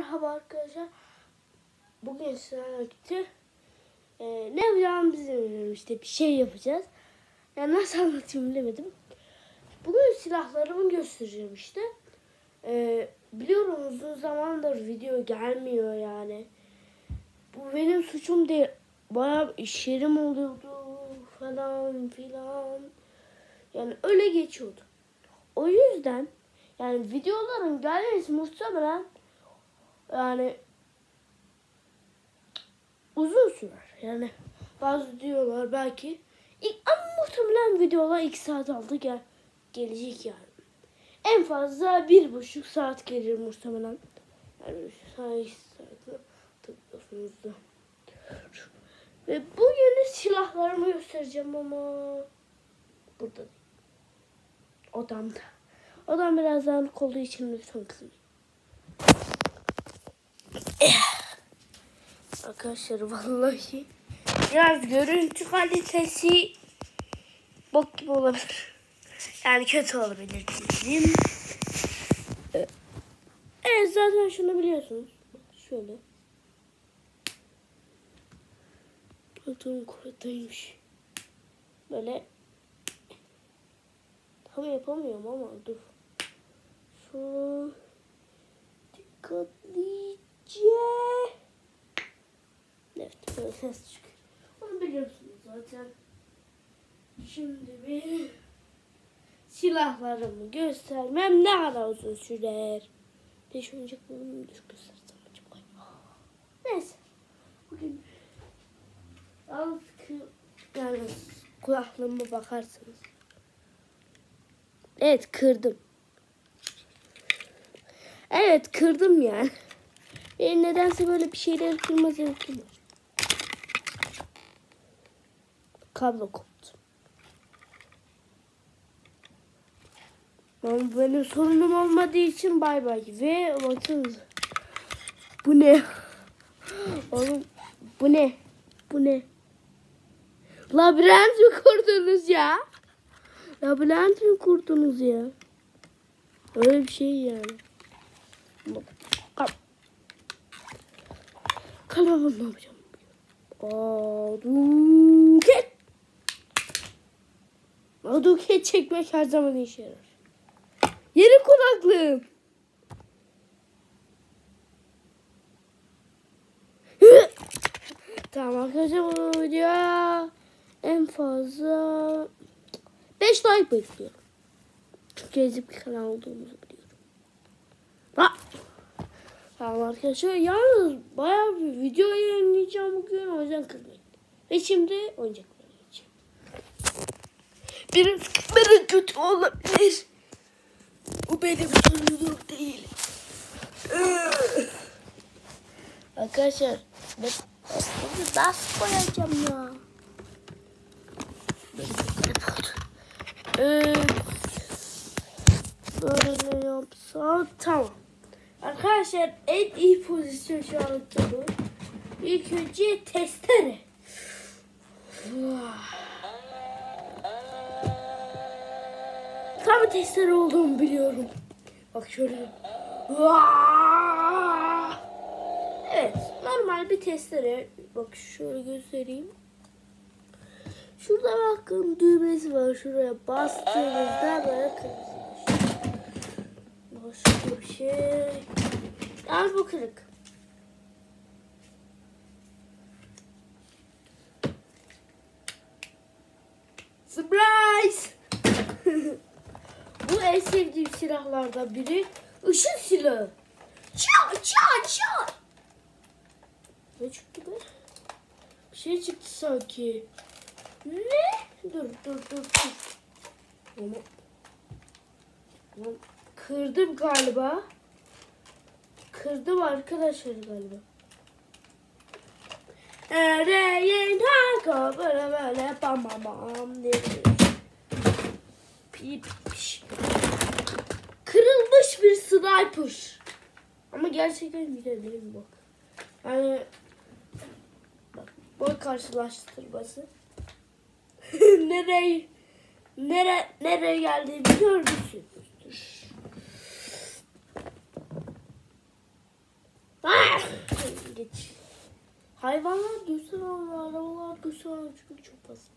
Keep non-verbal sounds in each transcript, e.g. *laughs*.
Merhaba arkadaşlar. Bugün sizlerle birlikte e, ne yapacağımızı bilmiyorum işte bir şey yapacağız. Yani nasıl anlatayım bilemedim. Bugün silahlarımı göstereceğim işte. E, biliyorum uzun zamandır video gelmiyor yani. Bu benim suçum değil. Bayağı iş yerim oluyordu falan filan. Yani öyle geçiyordu. O yüzden yani videoların gelmesi muhtemelen yani uzun sürer. Yani bazı diyorlar belki ilk, ama muhtemelen videolar iki saat aldı gel gelecek yani. En fazla bir buçuk saat gelir muhtemelen. Yani saat saat tıklıyorsunuz da. Ve bugün silahlarımı göstereceğim ama burada. Odamda. Odam biraz dağınık olduğu için lütfen kızmayın. Arkadaşlar vallahi biraz görüntü kalitesi bok gibi olabilir. Yani kötü olabilir diyeyim. Evet zaten şunu biliyorsunuz. Şöyle. Atom kuvvetiymiş. Böyle tam yapamıyorum ama dur. Şu dikkatlice Evet böyle ses çıkıyor. Onu biliyorsunuz zaten. Şimdi bir silahlarımı göstermem ne kadar uzun sürer. Beş oyuncaklarımı düş göstersem acaba. Neyse. Bugün artık yani kulaklığıma bakarsınız. Evet kırdım. Evet kırdım yani. Benim nedense böyle bir şeyleri kırma zevkim var. Kablo koptu. Ama benim sorunum olmadığı için bay bay. Ve baksanıza. Bu ne? *gasps* Oğlum bu ne? Bu ne? Labirent mi kurdunuz ya? Labirent mi kurdunuz ya? Öyle bir şey yani. Kal. Kalamam ne yapacağım? Aduket. Aduket çekmek her zaman işe yarar. Yeni kulaklığım. tamam arkadaşlar bu video en fazla 5 like bekliyorum. Çünkü ezik bir kanal olduğumuzu. Tamam arkadaşlar yalnız bayağı bir video yayınlayacağım bugün o yüzden kızmayın. Ve şimdi oyuncaklara geçeceğim. Biraz, biraz kötü olabilir. Bu benim sorunum değil. Arkadaşlar ben aslında nasıl koyacağım ya? Evet. Böyle yapsam tamam. Arkadaşlar en iyi pozisyon şu an bu. İlk önce testere. Tam testere olduğumu biliyorum. Bak şöyle. Evet normal bir testere. Bak şöyle göstereyim. Şurada bakın düğmesi var. Şuraya bastığınızda böyle kırmızılaşıyor. Başka bir şey. Yalnız bu kırık. Surprise! *laughs* bu en sevdiğim silahlardan biri. Işık silahı. Çat çat çat. Ne çıktı be? Bir şey çıktı sanki. Ne? Dur dur dur dur. Ama kırdım galiba. Kırdım arkadaşlar galiba. Ereğin haka böyle böyle bam bam bam diye. Kırılmış bir sniper. Ama gerçekten güzel değil mi bak. Yani bak boy karşılaştırması. *laughs* nereye nere nereye geldiğimi görmüşsünüzdür. Hayvanlar duysun ama arabalar duysun ama çünkü çok basit.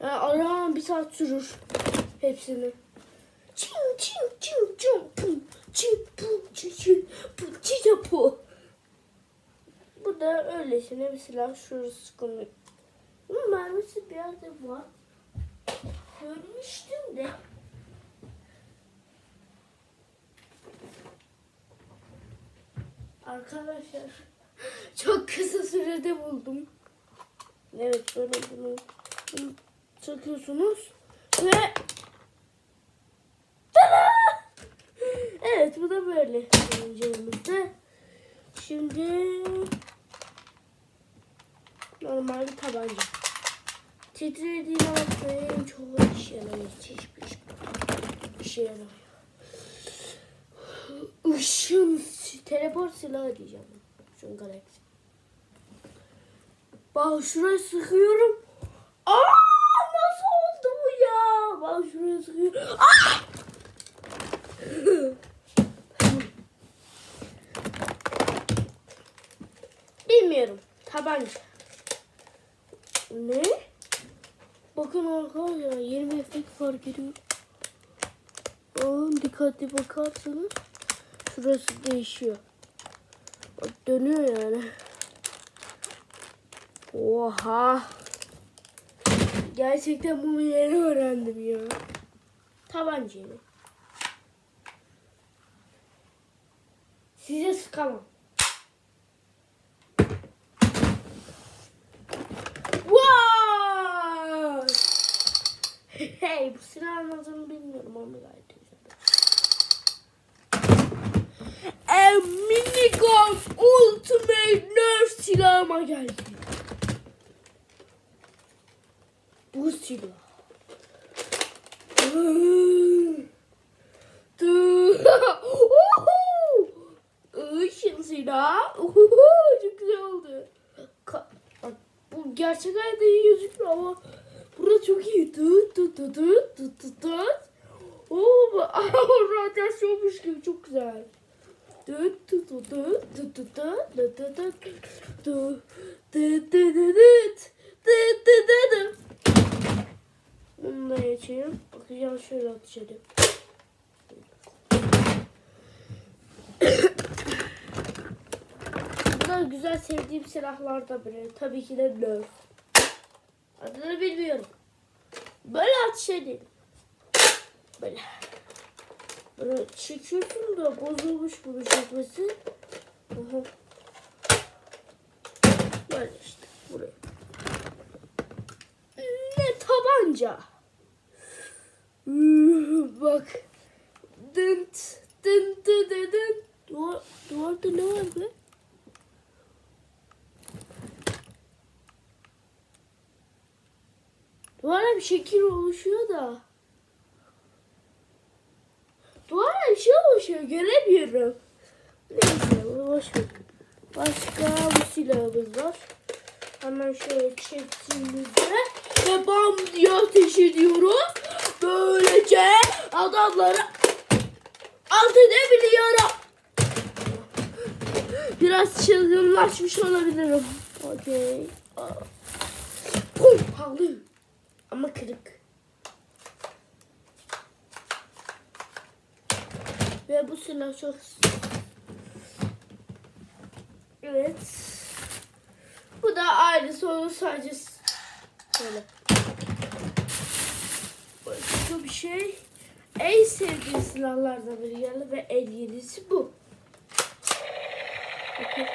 Yani arabam bir saat sürür hepsini. Çin çin çin çin pum çin pum çin çin pum çin pum. Bu da öylesine bir silah şurası sıkılmış. Bunun mermisi bir yerde var. Görmüştüm de. Arkadaşlar *laughs* çok kısa sürede buldum. Evet böyle bunu, takıyorsunuz ve Tada! *laughs* Evet bu da böyle oyuncağımızda. Şimdi normal tabanca. Titrediğine bakmayın çok işe yaramıyor. Hiçbir işe yaramıyor. Işın teleport silahı diyeceğim. Işın galaksi. Bak şuraya sıkıyorum. Aa nasıl oldu bu ya? Bak şuraya sıkıyorum. Bilmiyorum. Tabanca. Ne? Bakın arkadaşlar yeni bir efekt fark ediyorum. Aa, dikkatli bakarsanız şurası değişiyor. Bak dönüyor yani. Oha. Gerçekten bunu yeni öğrendim ya. Tabanca yeni. Size sıkamam. Vay! *laughs* Hey bu silahın adını bilmiyorum ama gayet güzel. A minigun ultimate nerf silahıma geldi. Bu silah. Bunu da geçeyim. Bakacağım şöyle atış edeyim. Bu da güzel sevdiğim silahlardan biri. Tabii ki de Nerf. Adını bilmiyorum. Böyle atış edeyim. Böyle. Böyle çekiyorsun da bozulmuş bunu çekmesi. Aha. Böyle işte buraya. Ne tabanca. *laughs* Bak. Dınt dınt dınt dınt. Duvar, duvarda ne var be? Duvara bir şekil oluşuyor da. Duvara bir şey. Göremiyorum. Neyse boş ver. Başka bu silahımız var. Hemen şöyle çektiğimizde ve bam diye ateş ediyoruz. Böylece adamları alt edebiliyorum. Biraz çılgınlaşmış olabilirim. Okey. Pum, pahalı. Ama kırık. Ve bu silah çok... Evet. Bu da aynısı onun sadece böyle. Başka bir şey. En sevdiğim silahlardan biri geldi ve en yenisi bu. Bakın.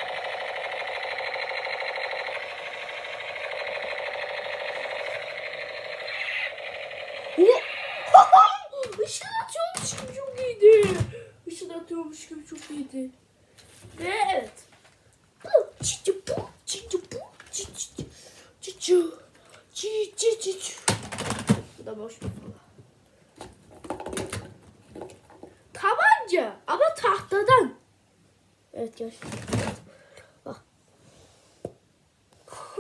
Oh! Işın atıyormuş gibi çok iyiydi. Işın atıyormuş gibi çok iyiydi. Ve evet. Bu çiçi bu çiçi bu çiçi çiçi çiçi çiçi Bu da boş bir falan. Tabanca ama tahtadan. Evet gerçekten. Bak.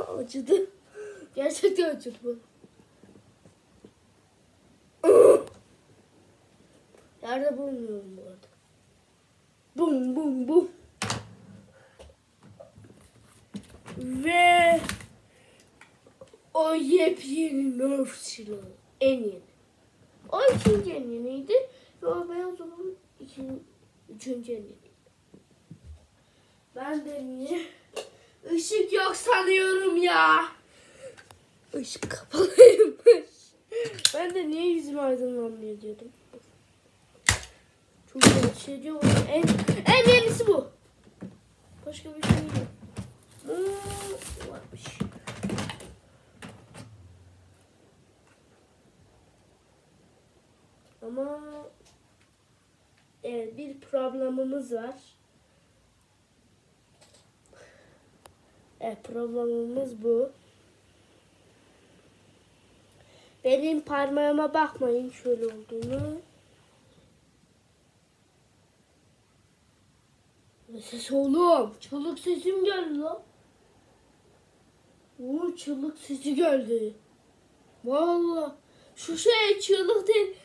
*laughs* Acıdı. Gerçekten acıdı bu. *laughs* Yerde bulmuyorum bu arada. Bum bum bum. Ve o yepyeni Nerf silahı. En yeni. O ikinci en yeniydi. Ve o beyaz olan ikinci, üçüncü en yeniydi. Ben de niye ışık yok sanıyorum ya. Işık kapalıymış. Ben de niye yüzüm aydınlanmıyor diyordum. Çok yanlış ediyor. En, en yenisi bu. Başka bir şey yok. Varmış. Ama evet bir problemimiz var. Evet problemimiz bu. Benim parmağıma bakmayın şöyle olduğunu. Ses oğlum? Çığlık sesim geldi lan. Oo çığlık sesi geldi. Vallahi şu şey çığlık değil.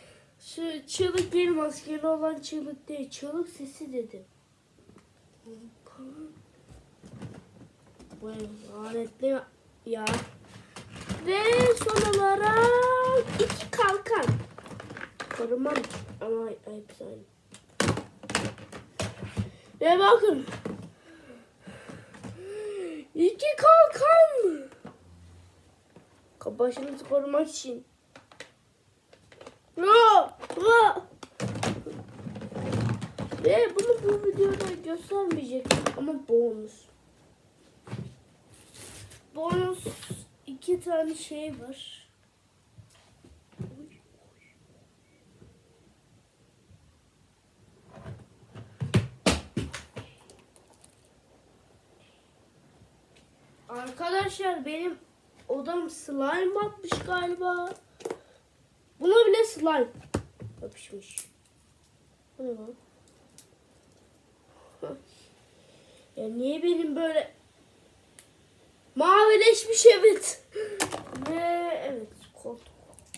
Şu çığlık değil maskeli olan çığlık değil. Çığlık sesi dedim. Bu lanetli ya. Ve son olarak iki kalkan. Korumam ama hepsi aynı. Ve bakın. İki kalkan. Başınızı korumak için. Ve bunu bu videoda göstermeyecektim ama bonus. Bonus iki tane şey var. Arkadaşlar benim odam slime batmış galiba. Buna bile slime yapışmış. Bu ne lan? *laughs* Ya niye benim böyle mavileşmiş evet. *gasps* Ve evet koltuk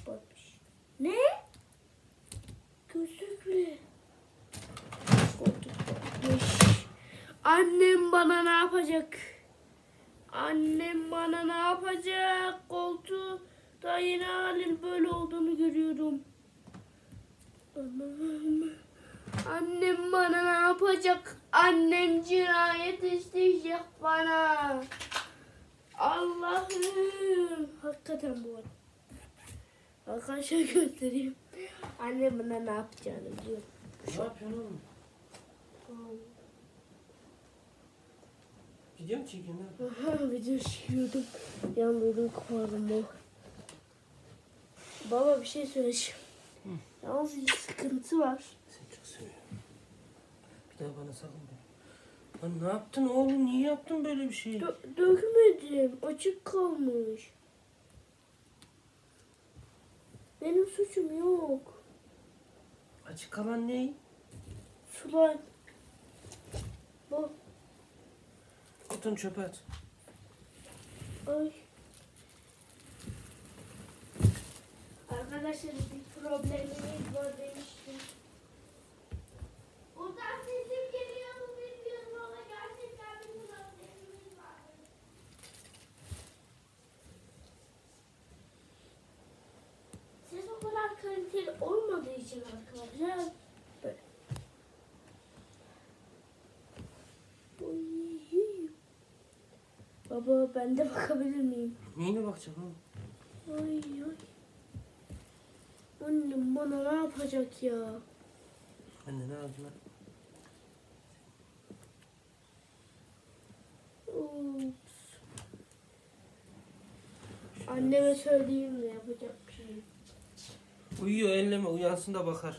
batmış. Ne? Gözlüklü. Koltuk batmış. Annem bana ne yapacak? Annem bana ne yapacak? Koltuğu da yeni halin böyle olduğunu görüyorum. Anam. Annem bana ne yapacak? Annem cinayet işleyecek bana. Allah'ım. Hakikaten bu arada. Arkadaşlar *laughs* göstereyim. Annem bana ne yapacağını biliyor. Ne yapıyorsun oğlum? Video mu lan? Aha, video çekiyordum. Yan duydum kopardım bu. Baba bir şey söyleyeceğim. Yalnız bir sıkıntı var. Seni çok seviyorum. Bir daha bana sakın de. Lan ne yaptın oğlum? Niye yaptın böyle bir şey? Dö- dökmedim. Açık kalmış. Benim suçum yok. Açık kalan ne? Sular. Bu. Kutunu çöpe at. Ay. Arkadaşlar bir problemimiz var demiştim. Buradan sesim geliyor mu bilmiyorum ama gerçekten bir problemimiz var. Ses o kadar kaliteli olmadığı için arkadaşlar böyle. Oy. Baba ben de bakabilir miyim? Neyine bakacaksın oğlum? Ay ay. Annem bana ne yapacak ya? Anne ne yaptın lan? Ups. Anneme söyleyeyim de yapacak bir şey. Uyuyor elleme uyansın da bakar.